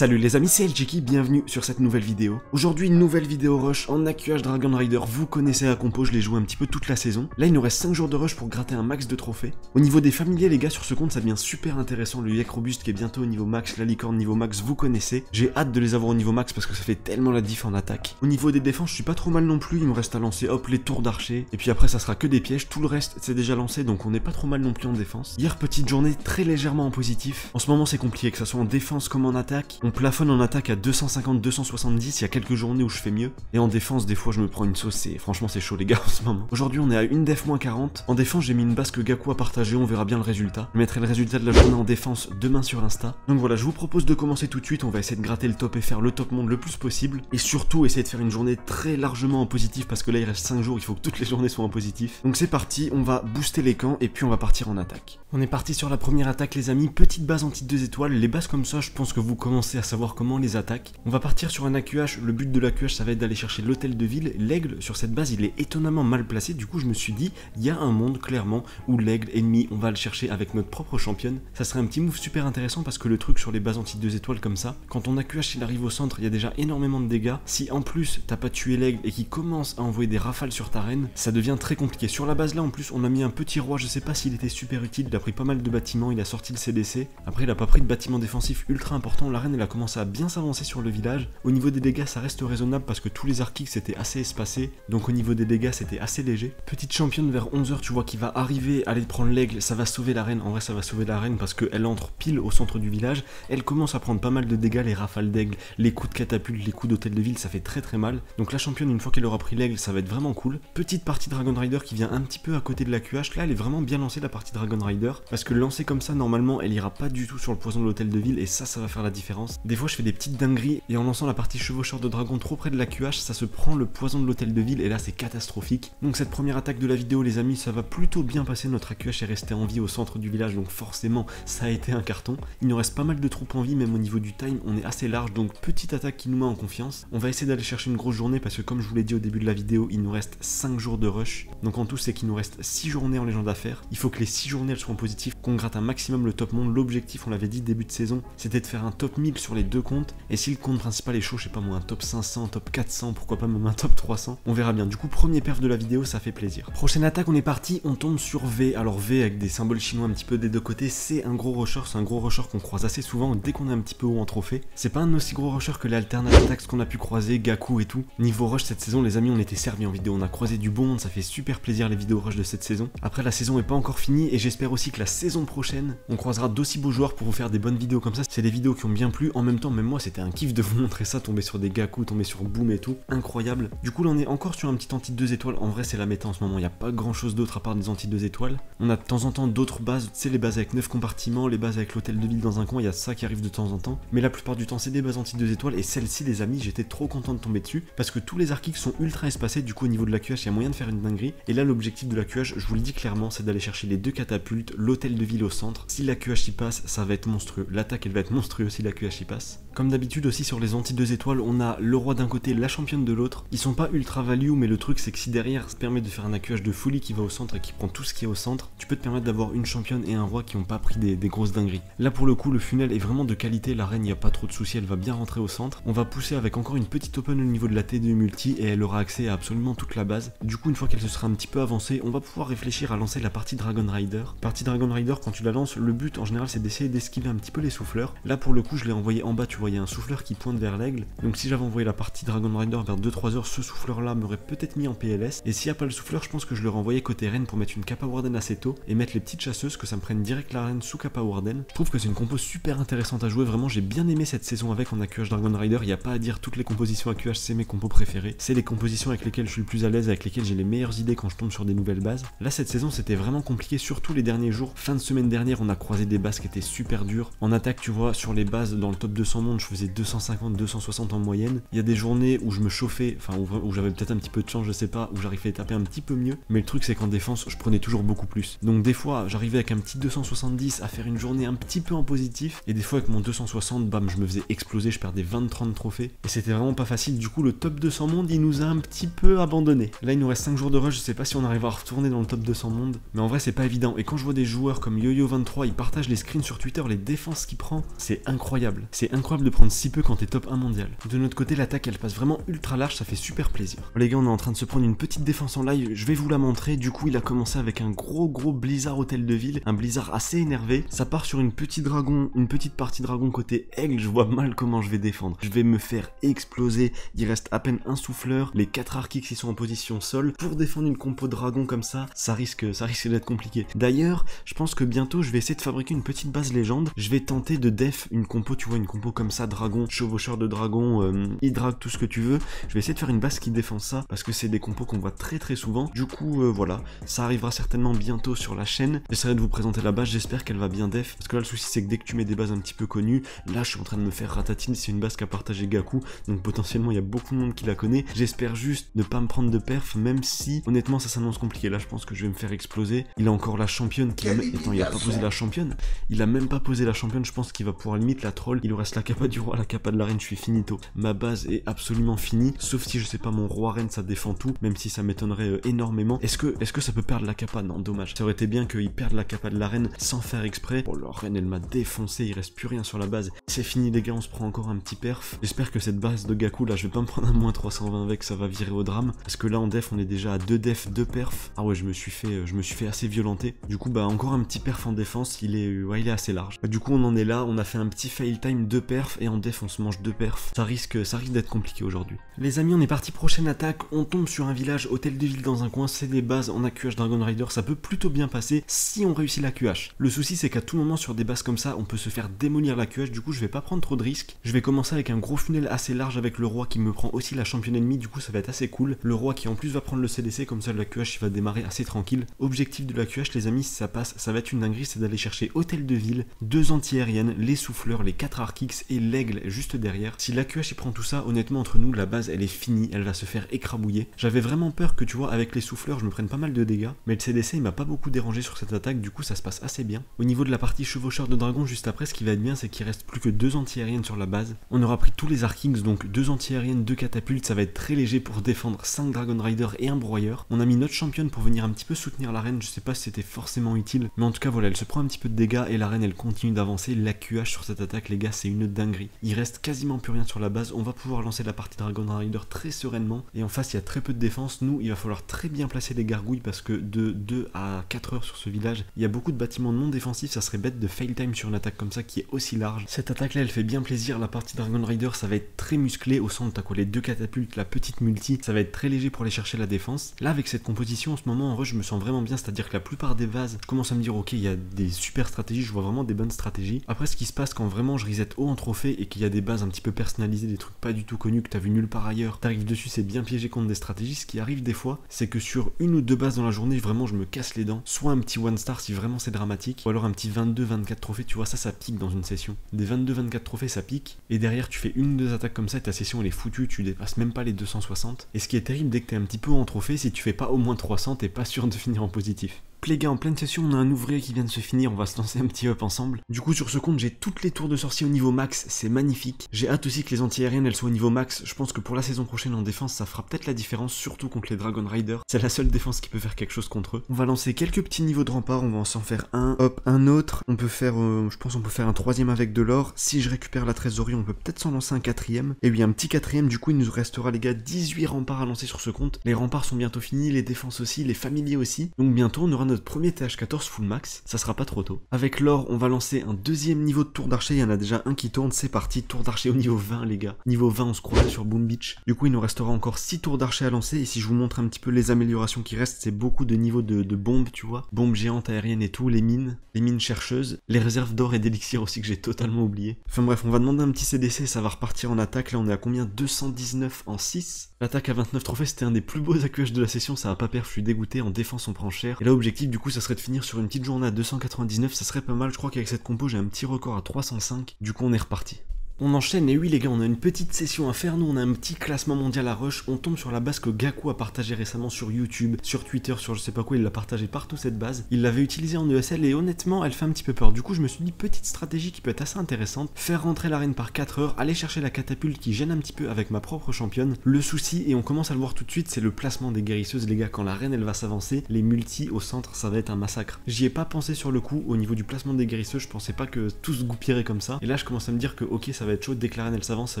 Salut les amis, c'est LGK, bienvenue sur cette nouvelle vidéo. Aujourd'hui, une nouvelle vidéo rush en AQH Dragon Rider. Vous connaissez la compo, je l'ai joué un petit peu toute la saison. Là, il nous reste 5 jours de rush pour gratter un max de trophées. Au niveau des familiers, les gars, sur ce compte, ça devient super intéressant. Le Yak Robuste qui est bientôt au niveau max, la licorne niveau max, vous connaissez. J'ai hâte de les avoir au niveau max parce que ça fait tellement la diff en attaque. Au niveau des défenses, je suis pas trop mal non plus. Il me reste à lancer, hop, les tours d'archer. Et puis après, ça sera que des pièges. Tout le reste, c'est déjà lancé, donc on n'est pas trop mal non plus en défense. Hier, petite journée très légèrement en positif. En ce moment, c'est compliqué, que ça soit en défense comme en attaque. Plafonne en attaque à 250-270, il y a quelques journées où je fais mieux. Et en défense, des fois, je me prends une sauce, et franchement, c'est chaud les gars en ce moment. Aujourd'hui, on est à une def moins 40. En défense, j'ai mis une base que Gaku a partagée, on verra bien le résultat. Je mettrai le résultat de la journée en défense demain sur Insta. Donc voilà, je vous propose de commencer tout de suite, on va essayer de gratter le top et faire le top monde le plus possible. Et surtout, essayer de faire une journée très largement en positif, parce que là, il reste 5 jours, il faut que toutes les journées soient en positif. Donc c'est parti, on va booster les camps, et puis on va partir en attaque. On est parti sur la première attaque les amis, petite base anti 2 étoiles, les bases comme ça je pense que vous commencez à savoir comment les attaque. On va partir sur un AQH, le but de l'AQH ça va être d'aller chercher l'hôtel de ville, l'aigle sur cette base il est étonnamment mal placé, du coup je me suis dit il y a un monde clairement où l'aigle ennemi on va le chercher avec notre propre championne, ça serait un petit move super intéressant parce que le truc sur les bases anti 2 étoiles comme ça, quand ton AQH il arrive au centre il y a déjà énormément de dégâts, si en plus t'as pas tué l'aigle et qu'il commence à envoyer des rafales sur ta reine, ça devient très compliqué. Sur la base là en plus on a mis un petit roi, je sais pas s'il était super utile, il a pris pas mal de bâtiments il a sorti le CDC. Après, il a pas pris de bâtiment défensif ultra important. La reine, elle a commencé à bien s'avancer sur le village. Au niveau des dégâts, ça reste raisonnable parce que tous les archiques étaient assez espacés. Donc au niveau des dégâts, c'était assez léger. Petite championne vers 11h, tu vois, qui va arriver, aller prendre l'aigle. Ça va sauver la reine. En vrai, ça va sauver la reine parce qu'elle entre pile au centre du village. Elle commence à prendre pas mal de dégâts, les rafales d'aigle, les coups de catapulte, les coups d'hôtel de ville, ça fait très très mal. Donc la championne, une fois qu'elle aura pris l'aigle, ça va être vraiment cool. Petite partie Dragon Rider qui vient un petit peu à côté de la QH. Là, elle est vraiment bien lancée la partie Dragon Rider parce que lancer comme ça, normalement, elle ira pas du tout sur le poison de l'hôtel de ville et ça, ça va faire la différence. Des fois, je fais des petites dingueries et en lançant la partie chevaucheur de dragon trop près de la QH, ça se prend le poison de l'hôtel de ville et là, c'est catastrophique. Donc, cette première attaque de la vidéo, les amis, ça va plutôt bien passer. Notre AQH est resté en vie au centre du village, donc forcément, ça a été un carton. Il nous reste pas mal de troupes en vie, même au niveau du time, on est assez large, donc petite attaque qui nous met en confiance. On va essayer d'aller chercher une grosse journée parce que, comme je vous l'ai dit au début de la vidéo, il nous reste 5 jours de rush. Donc, en tout, c'est qu'il nous reste 6 journées en légende à faire. Il faut que les 6 journées elles soient en positif, qu'on gratte un maximum le top monde. L'objectif, on l'avait dit début de saison, c'était de faire un top 1000 sur les deux comptes. Et si le compte principal est chaud, je sais pas moi, un top 500, top 400, pourquoi pas même un top 300, on verra bien. Du coup, premier perf de la vidéo, ça fait plaisir. Prochaine attaque, on est parti, on tombe sur V. Alors V avec des symboles chinois un petit peu des deux côtés, c'est un gros rusher, c'est un gros rusher qu'on croise assez souvent dès qu'on est un petit peu haut en trophée. C'est pas un aussi gros rusher que l'alternate attaque qu'on a pu croiser, Gaku et tout. Niveau rush cette saison, les amis, on était servis en vidéo, on a croisé du bon ça fait super plaisir les vidéos rush de cette saison. Après, la saison est pas encore finie et j'espère aussi que la saison prochaine, on croisera d'aussi beaux joueurs pour vous faire des bonnes vidéos comme ça. C'est des vidéos qui ont bien plu. En même temps, même moi, c'était un kiff de vous montrer ça, tomber sur des Gaku, tomber sur Boom et tout. Incroyable. Du coup, là, on est encore sur un petit anti 2 étoiles. En vrai, c'est la méta en ce moment. Il n'y a pas grand chose d'autre à part des anti 2 étoiles. On a de temps en temps d'autres bases. Tu sais, les bases avec 9 compartiments, les bases avec l'hôtel de ville dans un coin. Il y a ça qui arrive de temps en temps. Mais la plupart du temps, c'est des bases anti 2 étoiles. Et celle-ci, les amis, j'étais trop content de tomber dessus parce que tous les archiques sont ultra espacés. Du coup, au niveau de la QH, il y a moyen de faire une dinguerie. Et là, l'objectif de la QH, je vous le dis clairement, c'est d'aller chercher les deux catapultes, l'hôtel de ville au centre. Si la QH y passe, ça va être monstrueux. L'attaque, elle va être monstrueuse si la QH passe. Comme d'habitude aussi sur les anti 2 étoiles, on a le roi d'un côté, la championne de l'autre. Ils sont pas ultra value, mais le truc c'est que si derrière ça permet de faire un AQH de folie qui va au centre et qui prend tout ce qui est au centre, tu peux te permettre d'avoir une championne et un roi qui ont pas pris des, grosses dingueries. Là pour le coup, le funnel est vraiment de qualité, la reine y a pas trop de soucis, elle va bien rentrer au centre. On va pousser avec encore une petite open au niveau de la T2 multi et elle aura accès à absolument toute la base. Du coup, une fois qu'elle se sera un petit peu avancée, on va pouvoir réfléchir à lancer la partie Dragon Rider. Partie Dragon Rider, quand tu la lances, le but en général c'est d'essayer d'esquiver un petit peu les souffleurs. Là pour le coup, je l'ai envoyé en bas, tu voyais un souffleur qui pointe vers l'aigle. Donc si j'avais envoyé la partie Dragon Rider vers 2-3 heures, ce souffleur là m'aurait peut-être mis en PLS. Et s'il n'y a pas le souffleur, je pense que je l'aurais envoyé côté reine pour mettre une Kappa Warden assez tôt et mettre les petites chasseuses que ça me prenne direct la reine sous Kappa Warden. Je trouve que c'est une compo super intéressante à jouer. Vraiment, j'ai bien aimé cette saison avec en AQH Dragon Rider. Il n'y a pas à dire, toutes les compositions AQH, c'est mes compos préférées. C'est les compositions avec lesquelles je suis le plus à l'aise, avec lesquelles j'ai les meilleures idées quand je tombe sur des nouvelles bases. Là, cette saison, c'était vraiment compliqué, surtout les derniers jours. Fin de semaine dernière, on a croisé des bases qui étaient super dures. En attaque, tu vois, sur les bases dans le top 200 monde, je faisais 250, 260 en moyenne. Il y a des journées où je me chauffais, enfin où, j'avais peut-être un petit peu de chance, je sais pas, où j'arrivais à taper un petit peu mieux. Mais le truc c'est qu'en défense, je prenais toujours beaucoup plus. Donc des fois, j'arrivais avec un petit 270 à faire une journée un petit peu en positif. Et des fois avec mon 260, bam, je me faisais exploser, je perdais 20-30 trophées. Et c'était vraiment pas facile. Du coup, le top 200 monde, il nous a un petit peu abandonné. Là, il nous reste 5 jours de rush, je sais pas si on arrive à retourner dans le top 200 monde. Mais en vrai, c'est pas évident. Et quand je vois des joueurs comme YoYo23, ils partagent les screens sur Twitter, les défenses qu'il prend, c'est incroyable. C'est incroyable de prendre si peu quand t'es top 1 mondial. De notre côté, l'attaque elle passe vraiment ultra large, ça fait super plaisir. Les gars, on est en train de se prendre une petite défense en live, je vais vous la montrer. Du coup, il a commencé avec un gros gros blizzard hôtel de ville, un blizzard assez énervé. Ça part sur une petite dragon, une petite partie dragon côté aigle, je vois mal comment je vais défendre. Je vais me faire exploser, il reste à peine un souffleur, les 4 archis qui sont en position sol. Pour défendre une compo dragon comme ça, ça risque, ça risque d'être compliqué. D'ailleurs, je pense que bientôt je vais essayer de fabriquer une petite base légende. Je vais tenter de def une compo, tu vois, une compo comme ça, dragon, chevaucheur de dragon, euh, hydrag, tout ce que tu veux. Je vais essayer de faire une base qui défend ça parce que c'est des compos qu'on voit très très souvent. Du coup, euh, voilà, ça arrivera certainement bientôt sur la chaîne. J'essaierai de vous présenter la base, j'espère qu'elle va bien def. Parce que là, le souci, c'est que dès que tu mets des bases un petit peu connues, là, je suis en train de me faire ratatine. C'est une base qu'a partagé Gaku, donc potentiellement, il y a beaucoup de monde qui la connaît. J'espère juste ne pas me prendre de perf, même si, honnêtement, ça s'annonce compliqué. Là, je pense que je vais me faire exploser. Il a encore la championne qui a... Attends, il a pas posé la championne Il a même pas posé la championne, je pense qu'il va pouvoir limite la troll. Il nous reste la capa du roi, la capa de la reine, je suis finito. Ma base est absolument finie, sauf si je sais pas, mon roi reine ça défend tout, même si ça m'étonnerait euh, énormément. Est-ce que, est que ça peut perdre la capa? Non, dommage. Ça aurait été bien qu'il perde la capa de la reine sans faire exprès. Oh, la reine elle m'a défoncé, il reste plus rien sur la base. C'est fini les gars, on se prend encore un petit perf. J'espère que cette base de Gaku là, je vais pas me prendre un moins 320 avec, ça va virer au drame. Parce que là en def, on est déjà à 2 def, 2 perf. Ah ouais, je me suis fait, euh, je me suis fait assez violenter. Du coup, bah encore un petit perf en défense, il est, ouais, il est assez large. Bah, du coup, on en est là, on a fait un petit fail time, 2 perf, et en def, on se mange 2 perf. Ça risque, ça risque d'être compliqué aujourd'hui. Les amis, on est parti prochaine attaque, on tombe sur un village, hôtel de ville dans un coin, c'est des bases en AQH Dragon Rider, ça peut plutôt bien passer si on réussit la QH. Le souci c'est qu'à tout moment sur des bases comme ça, on peut se faire démolir la QH, du coup je vais pas prendre trop de risques. Je vais commencer avec un gros funnel assez large avec le roi qui me prend aussi la championne ennemie, du coup ça va être assez cool. Le roi qui en plus va prendre le CDC, comme ça la QH va démarrer assez tranquille. Objectif de la QH les amis, si ça passe, ça va être une dinguerie, c'est d'aller chercher hôtel de ville, deux anti-aériennes, les souffleurs, les 4 Arkix et l'aigle juste derrière. Si la QH il prend tout ça, honnêtement entre nous, la base elle est finie, elle va se faire écrabouiller. J'avais vraiment peur que tu vois avec les souffleurs je me prenne pas mal de dégâts, mais le CDC il m'a pas beaucoup dérangé sur cette attaque, du coup ça se passe assez bien. Au niveau de la partie chevaucheur de dragon juste après, ce qui va être bien c'est qu'il reste plus que deux anti-aériennes sur la base. On aura pris tous les Arkings, donc deux anti-aériennes, deux catapultes, ça va être très léger pour défendre 5 Dragon Rider et un broyeur. On a mis notre championne pour venir un petit peu soutenir la reine, je sais pas si c'était forcément utile, mais en tout cas voilà, elle se prend un petit peu de dégâts et la reine elle continue d'avancer. La QH sur cette attaque les gars c'est une dinguerie. Il reste quasiment plus rien sur la base, on va pouvoir lancer la partie Dragon Rider très sereinement et en face il y a très peu de défense. Nous il va falloir très bien placer les gargouilles parce que de 2 à 4 heures sur ce village, il y a beaucoup de bâtiments non défensifs, ça serait bête de fail time sur une attaque comme ça qui est aussi large. Cette attaque là elle fait bien plaisir, la partie Dragon Rider ça va être très musclé, au centre t'as quoi les deux catapultes, la petite multi, ça va être très léger pour aller chercher la défense. Là avec cette composition en ce moment en rush je me sens vraiment bien, c'est-à-dire que la plupart des vases, je commence à me dire ok il y a des super stratégies, je vois vraiment des bonnes stratégies. Après ce qui se passe quand vraiment je haut en trophée et qu'il y a des bases un petit peu personnalisées, des trucs pas du tout connus que t'as vu nulle part ailleurs, t'arrives dessus c'est bien piégé contre des stratégies, ce qui arrive des fois c'est que sur une ou deux bases dans la journée vraiment je me casse les dents, soit un petit one star si vraiment c'est dramatique, ou alors un petit 22-24 trophées, tu vois ça ça pique dans une session. Des 22-24 trophées ça pique, et derrière tu fais une ou deux attaques comme ça et ta session elle est foutue, tu dépasses même pas les 260. Et ce qui est terrible dès que t'es un petit peu en trophée, si tu fais pas au moins 300, t'es pas sûr de finir en positif. Les gars, en pleine session, on a un ouvrier qui vient de se finir, on va se lancer un petit up ensemble. Du coup, sur ce compte, j'ai toutes les tours de sorcier au niveau max, c'est magnifique. J'ai hâte aussi que les anti-aériennes, elles soient au niveau max. Je pense que pour la saison prochaine en défense, ça fera peut-être la différence, surtout contre les Dragon Riders. C'est la seule défense qui peut faire quelque chose contre eux. On va lancer quelques petits niveaux de rempart, on va en s'en faire un, hop, un autre. On peut faire, euh, je pense on peut faire un troisième avec de l'or. Si je récupère la trésorerie, on peut peut-être s'en lancer un quatrième. Et oui, un petit quatrième, du coup, il nous restera, les gars, 18 remparts à lancer sur ce compte. Les remparts sont bientôt finis, les défenses aussi, les familiers aussi. Donc bientôt, on aura notre premier TH4 full max, ça sera pas trop tôt. Avec l'or, on va lancer un deuxième niveau de tour d'archer, il y en a déjà un qui tourne, c'est parti, tour d'archer au niveau 20 les gars. Niveau 20, on se croise sur Boom Beach. Du coup, il nous restera encore 6 tours d'archer à lancer, et si je vous montre un petit peu les améliorations qui restent, c'est beaucoup de niveaux de, bombes, tu vois. Bombes géantes, aériennes et tout, les mines, les mines chercheuses, les réserves d'or et d'élixir aussi que j'ai totalement oublié. Enfin bref, on va demander un petit CDC, ça va repartir en attaque, là on est à combien? 219 en 6 L'attaque à 29 trophées, c'était un des plus beaux AQH de la session, ça a pas perdu, je suis dégoûté, en défense on prend cher. Et là, objectif du coup, ça serait de finir sur une petite journée à 299, ça serait pas mal, je crois qu'avec cette compo, j'ai un petit record à 305, du coup on est reparti. On enchaîne, et oui les gars, on a une petite session à faire, nous on a un petit classement mondial à rush, on tombe sur la base que Gaku a partagé récemment sur YouTube, sur Twitter, sur je sais pas quoi, il l'a partagé partout cette base. Il l'avait utilisée en ESL et honnêtement elle fait un petit peu peur. Du coup je me suis dit petite stratégie qui peut être assez intéressante, faire rentrer l'arène par 4 heures, aller chercher la catapulte qui gêne un petit peu avec ma propre championne. Le souci, et on commence à le voir tout de suite, c'est le placement des guérisseuses les gars, quand la reine elle va s'avancer, les multi au centre ça va être un massacre. J'y ai pas pensé sur le coup, au niveau du placement des guérisseuses, je pensais pas que tout se goupillerait comme ça. Et là je commence à me dire que ok ça va va être chaud. Dès que la reine elle s'avance, ça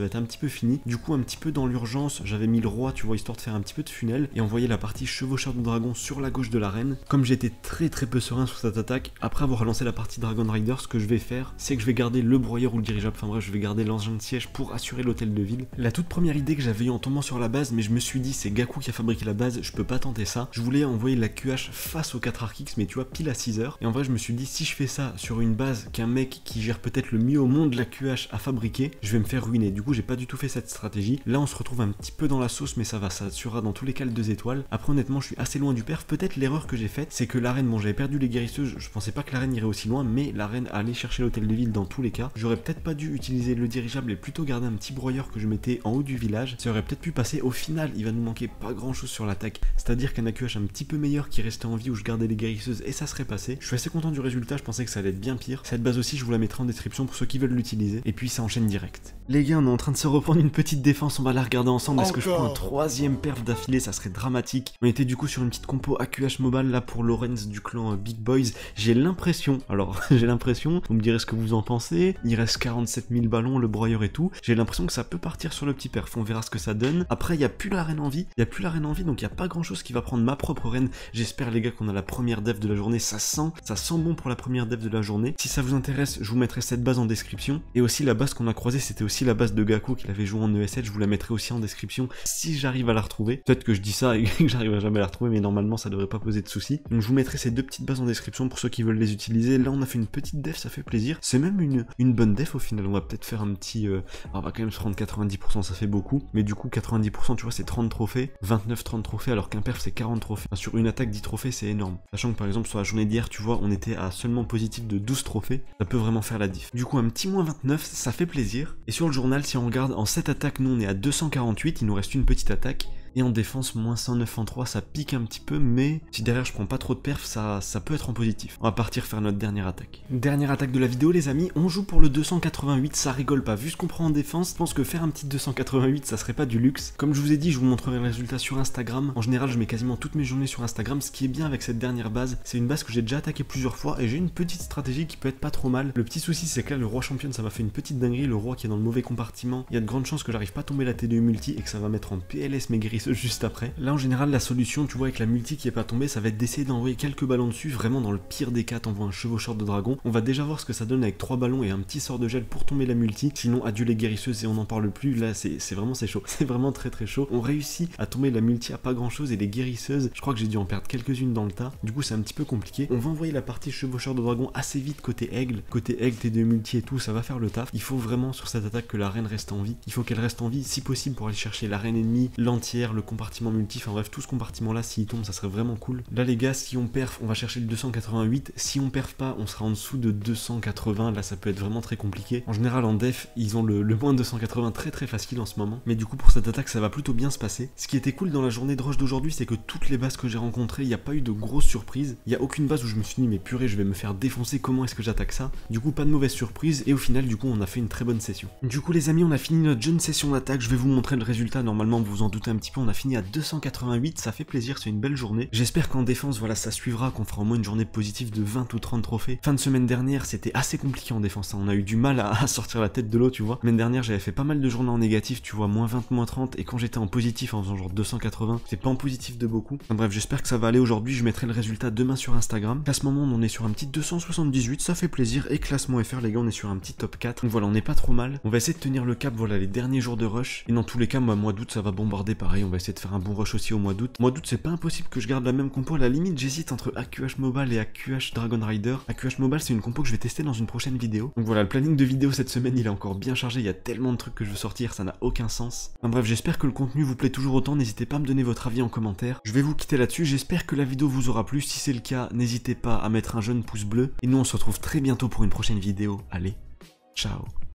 va être un petit peu fini. Du coup, un petit peu dans l'urgence, j'avais mis le roi, tu vois, histoire de faire un petit peu de funnel et envoyer la partie chevaucheur de dragon sur la gauche de la reine. Comme j'étais très très peu serein sur cette attaque, après avoir lancé la partie Dragon Rider, ce que je vais faire, c'est que je vais garder le broyeur ou le dirigeable, enfin bref, je vais garder l'engin de siège pour assurer l'hôtel de ville. La toute première idée que j'avais eu en tombant sur la base, mais je me suis dit, c'est Gaku qui a fabriqué la base, je peux pas tenter ça. Je voulais envoyer la QH face aux 4 Archix, mais tu vois, pile à 6 heures. Et en vrai, je me suis dit, si je fais ça sur une base qu'un mec qui gère peut-être le mieux au monde la QH a fabriqué, je vais me faire ruiner. Du coup, j'ai pas du tout fait cette stratégie. Là, on se retrouve un petit peu dans la sauce, mais ça va, ça assurera dans tous les cas le 2 étoiles. Après, honnêtement, je suis assez loin du perf. Peut-être l'erreur que j'ai faite, c'est que l'arène, bon, j'avais perdu les guérisseuses, je pensais pas que l'arène irait aussi loin, mais l'arène allait chercher l'hôtel de ville dans tous les cas. J'aurais peut-être pas dû utiliser le dirigeable et plutôt garder un petit broyeur que je mettais en haut du village. Ça aurait peut-être pu passer. Au final, il va nous manquer pas grand chose sur l'attaque. C'est-à-dire qu'un AQH un petit peu meilleur qui restait en vie où je gardais les guérisseuses et ça serait passé. Je suis assez content du résultat, je pensais que ça allait être bien pire. Cette base aussi, je vous la mettrai en description pour ceux qui veulent l'utiliser. Et puis ça enchaîne direct. Les gars, on est en train de se reprendre une petite défense, on va la regarder ensemble. Est-ce que je prends un troisième perf d'affilée Ça serait dramatique. On était du coup sur une petite compo AQH Mobile là pour Lorenz du clan euh, Big Boys. J'ai l'impression, alors j'ai l'impression, vous me direz ce que vous en pensez. Il reste 47 000 ballons, le broyeur et tout. J'ai l'impression que ça peut partir sur le petit perf. On verra ce que ça donne. Après, il n'y a plus la reine en vie. Il n'y a plus la reine en vie, donc il n'y a pas grand chose qui va prendre ma propre reine. J'espère les gars qu'on a la première dev de la journée. Ça sent, ça sent bon pour la première dev de la journée. Si ça vous intéresse, je vous mettrai cette base en description. Et aussi la base qu'on a croisée, c'était aussi la base de Gaku qu'il avait joué en ESL. Je vous la mettrai aussi en description si j'arrive à la retrouver. Peut-être que je dis ça et que j'arriverai jamais à la retrouver, mais normalement ça devrait pas poser de soucis. Donc je vous mettrai ces deux petites bases en description pour ceux qui veulent les utiliser. Là on a fait une petite def, ça fait plaisir. C'est même une, une bonne def au final. On va peut-être faire un petit. Euh, on va quand même se rendre 90%, ça fait beaucoup. Mais du coup 90%, tu vois, c'est 30 trophées, 29-30 trophées, alors qu'un perf c'est 40 trophées. sur une attaque 10 trophées, c'est énorme. Sachant que par exemple sur la journée d'hier, tu vois, on était à seulement positif de 12 trophées. Ça peut vraiment faire la diff. Du coup un petit moins 29, ça fait plaisir. Et sur le journal, si on regarde en 7 attaques, nous on est à 248, il nous reste une petite attaque. Et en défense, moins 109 en 3, ça pique un petit peu, mais si derrière je prends pas trop de perf, ça, ça peut être en positif. On va partir faire notre dernière attaque. Dernière attaque de la vidéo les amis, on joue pour le 288, ça rigole pas. Vu ce qu'on prend en défense, je pense que faire un petit 288, ça serait pas du luxe. Comme je vous ai dit, je vous montrerai le résultat sur Instagram. En général, je mets quasiment toutes mes journées sur Instagram. Ce qui est bien avec cette dernière base, c'est une base que j'ai déjà attaquée plusieurs fois et j'ai une petite stratégie qui peut être pas trop mal. Le petit souci, c'est que là, le roi champion, ça m'a fait une petite dinguerie. Le roi qui est dans le mauvais compartiment, il y a de grandes chances que j'arrive pas à tomber la T2 multi et que ça va mettre en PLS mes juste après. Là, en général, la solution, tu vois, avec la multi qui est pas tombée, ça va être d'essayer d'envoyer quelques ballons dessus. Vraiment, dans le pire des cas, t'envoies un chevaucheur de dragon. On va déjà voir ce que ça donne avec trois ballons et un petit sort de gel pour tomber la multi. Sinon, adieu les guérisseuses et on n'en parle plus. Là, c'est vraiment c'est chaud. C'est vraiment très très chaud. On réussit à tomber la multi à pas grand chose et les guérisseuses, je crois que j'ai dû en perdre quelques-unes dans le tas. Du coup, c'est un petit peu compliqué. On va envoyer la partie chevaucheur de dragon assez vite côté aigle. Côté aigle, T2 multi et tout, ça va faire le taf. Il faut vraiment sur cette attaque que la reine reste en vie. Il faut qu'elle reste en vie si possible pour aller chercher la reine ennemie, l'entière, le compartiment multi, enfin bref, tout ce compartiment là s'il tombe ça serait vraiment cool. Là les gars si on perf on va chercher le 288, si on perf pas on sera en dessous de 280, là ça peut être vraiment très compliqué. En général en def ils ont le, moins de 280 très très facile en ce moment, mais du coup pour cette attaque ça va plutôt bien se passer. Ce qui était cool dans la journée de rush d'aujourd'hui c'est que toutes les bases que j'ai rencontrées, il n'y a pas eu de grosses surprises, il n'y a aucune base où je me suis dit mais purée je vais me faire défoncer, comment est-ce que j'attaque ça? Du coup pas de mauvaise surprise. Et au final du coup on a fait une très bonne session. Du coup les amis on a fini notre jeune session d'attaque, je vais vous montrer le résultat, normalement vous vous en doutez un petit peu, on a fini à 288, ça fait plaisir, c'est une belle journée. J'espère qu'en défense, voilà, ça suivra, qu'on fera au moins une journée positive de 20 ou 30 trophées. Fin de semaine dernière, c'était assez compliqué en défense, hein. on a eu du mal à, sortir la tête de l'eau, tu vois. Semaine dernière, j'avais fait pas mal de journées en négatif, tu vois, moins 20, moins 30, et quand j'étais en positif, en faisant genre 280, j'étais pas en positif de beaucoup. bref, j'espère que ça va aller aujourd'hui, je mettrai le résultat demain sur Instagram. Classement monde, on est sur un petit 278, ça fait plaisir, et classement FR, les gars, on est sur un petit top 4. Donc voilà, on n'est pas trop mal. On va essayer de tenir le cap, voilà, les derniers jours de rush. Et dans tous les cas, moi, mois d'août, ça va bombarder pareil, va essayer de faire un bon rush aussi au mois d'août. Mois d'août, c'est pas impossible que je garde la même compo. À la limite, j'hésite entre AQH Mobile et AQH Dragon Rider. AQH Mobile, c'est une compo que je vais tester dans une prochaine vidéo. Donc voilà, le planning de vidéo cette semaine, il est encore bien chargé. Il y a tellement de trucs que je veux sortir, ça n'a aucun sens. Enfin bref, j'espère que le contenu vous plaît toujours autant. N'hésitez pas à me donner votre avis en commentaire. Je vais vous quitter là-dessus. J'espère que la vidéo vous aura plu. Si c'est le cas, n'hésitez pas à mettre un jeune pouce bleu. Et nous, on se retrouve très bientôt pour une prochaine vidéo. Allez, ciao